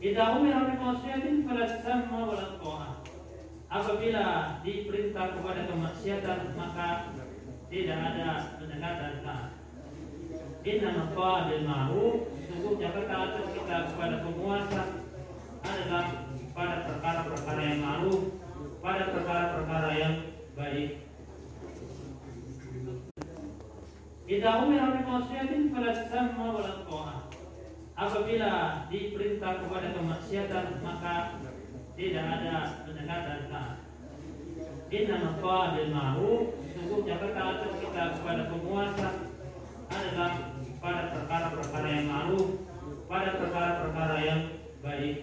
Idza umira bi ma'siyatin fala tasamma wa. Apabila diperintah kepada kemaksiatan maka tidak ada pendekatan taat. Inna maqwa bil ma'ruf sesungguhnya ketaatan kita kepada penguasa adalah pada perkara-perkara yang ma'ruf, pada perkara-perkara yang baik. Idza umira bi ma'siyatin fala tasamma wa. Apabila diperintah kepada kemaksiatan maka tidak ada pendekatan taat. Inna maqwa bil ma'ruf sesungguhnya ketaatan kita kepada penguasa adalah pada perkara-perkara yang ma'ruf, pada perkara-perkara yang baik.